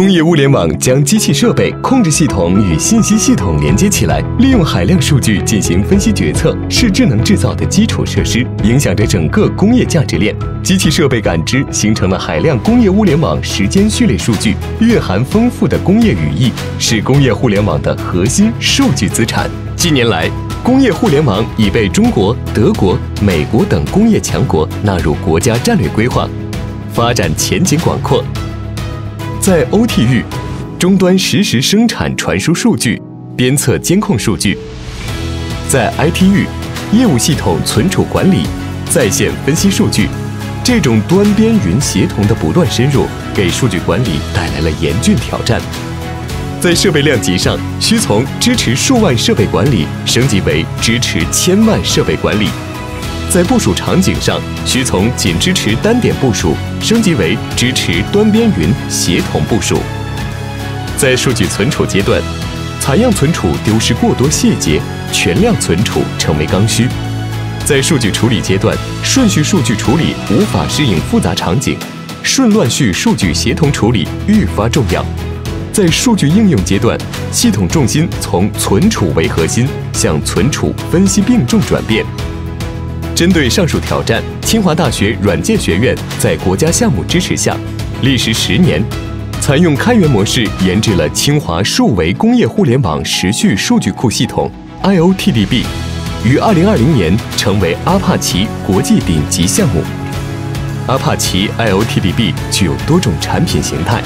工业物联网将机器设备、控制系统与信息系统连接起来，利用海量数据进行分析决策，是智能制造的基础设施，影响着整个工业价值链。机器设备感知形成了海量工业物联网时间序列数据，蕴含丰富的工业语义，是工业互联网的核心数据资产。近年来，工业互联网已被中国、德国、美国等工业强国纳入国家战略规划，发展前景广阔。在 OT 域，终端实时生产传输数据，监测监控数据；在 IT 域，业务系统存储管理，在线分析数据。这种端边云协同的不断深入，给数据管理带来了严峻挑战。在设备量级上，需从支持数万设备管理升级为支持千万设备管理；在部署场景上，需从仅支持单点部署升级为支持端边云协同部署。在数据存储阶段，采样存储丢失过多细节，全量存储成为刚需；在数据处理阶段，顺序数据处理无法适应复杂场景，顺乱序数据协同处理愈发重要。在数据应用阶段，系统重心从存储为核心向存储分析并重转变。针对上述挑战，清华大学软件学院在国家项目支持下，历时十年，采用开源模式研制了清华数维工业互联网时序数据库系统 IOTDB，于二零二零年成为阿帕奇国际顶级项目。阿帕奇 IOTDB 具有多种产品形态，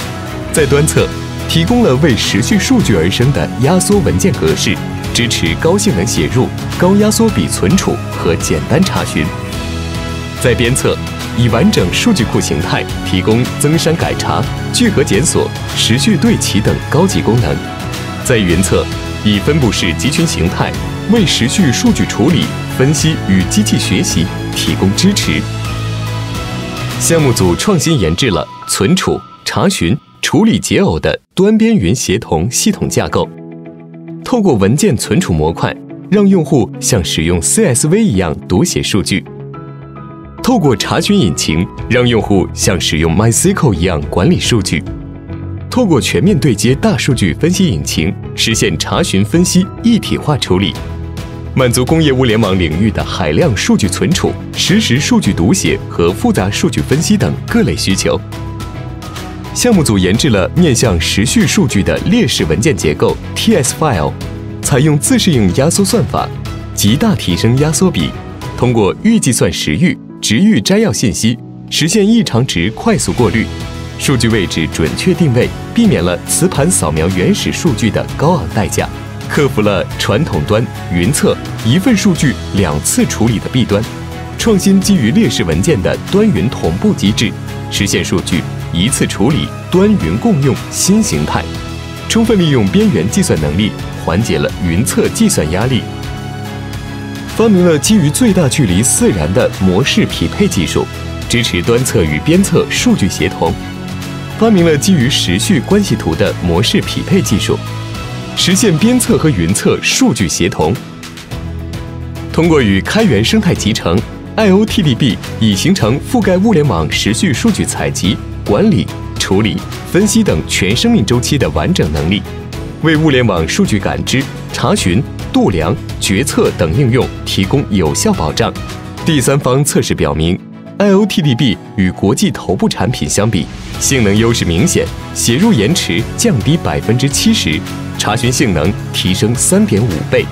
在端侧。提供了为时序数据而生的压缩文件格式，支持高性能写入、高压缩比存储和简单查询。在边侧，以完整数据库形态提供增删改查、聚合检索、时序对齐等高级功能。在云侧，以分布式集群形态为时序数据处理、分析与机器学习提供支持。项目组创新研制了存储、查询。处理解耦的端边云协同系统架构，透过文件存储模块，让用户像使用 CSV 一样读写数据；透过查询引擎，让用户像使用 MySQL 一样管理数据；透过全面对接大数据分析引擎，实现查询分析一体化处理，满足工业物联网领域的海量数据存储、实时数据读写和复杂数据分析等各类需求。项目组研制了面向时序数据的列式文件结构 TS file，采用自适应压缩算法，极大提升压缩比，通过预计算时域、值域摘要信息，实现异常值快速过滤，数据位置准确定位，避免了磁盘扫描原始数据的高昂代价，克服了传统端云测一份数据两次处理的弊端，创新基于列式文件的端云同步机制，实现数据。一次处理端云共用新形态，充分利用边缘计算能力，缓解了云测计算压力。发明了基于最大距离自然的模式匹配技术，支持端测与边测数据协同。发明了基于时序关系图的模式匹配技术，实现边测和云测数据协同。通过与开源生态集成，IOTDB 已形成覆盖物联网时序数据采集。管理、处理、分析等全生命周期的完整能力，为物联网数据感知、查询、度量、决策等应用提供有效保障。第三方测试表明，IOTDB 与国际头部产品相比，性能优势明显，写入延迟降低百分之七十，查询性能提升三点五倍。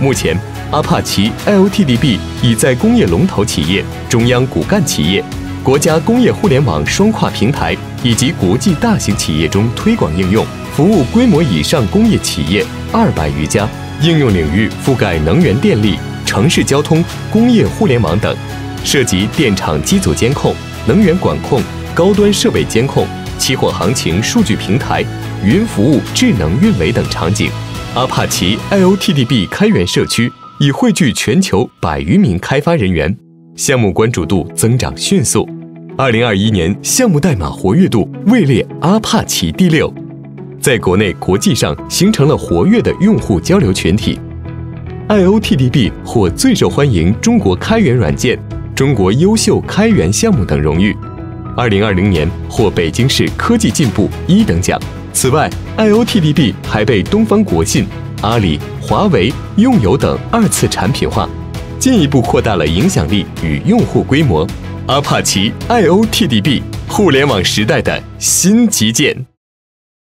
目前，阿帕奇 IOTDB 已在工业龙头企业、中央骨干企业。国家工业互联网双跨平台以及国际大型企业中推广应用，服务规模以上工业企业二百余家，应用领域覆盖能源电力、城市交通、工业互联网等，涉及电厂机组监控、能源管控、高端设备监控、期货行情数据平台、云服务智能运维等场景。阿帕奇 IOTDB 开源社区已汇聚全球百余名开发人员，项目关注度增长迅速。二零二一年项目代码活跃度位列阿帕奇第六，在国内、国际上形成了活跃的用户交流群体。IOTDB 获最受欢迎中国开源软件、中国优秀开源项目等荣誉。二零二零年获北京市科技进步一等奖。此外，IOTDB 还被东方国信、阿里、华为、用友等二次产品化，进一步扩大了影响力与用户规模。阿帕奇 IOTDB，互联网时代的新旗舰。